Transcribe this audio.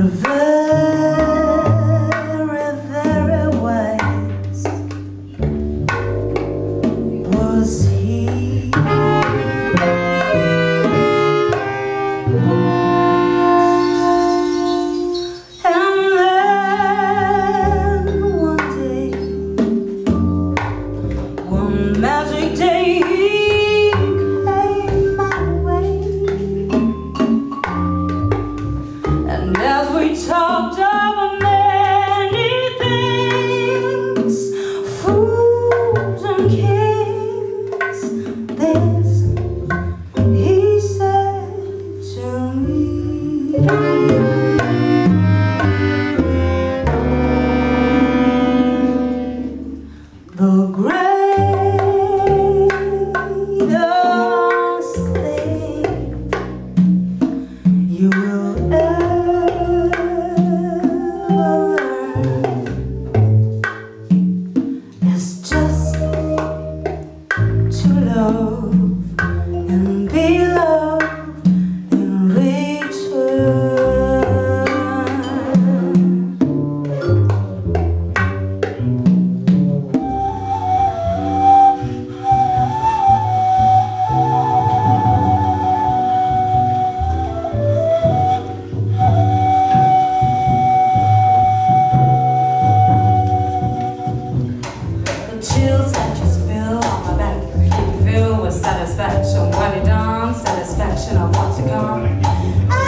sort of Somebody done, satisfaction I want to come.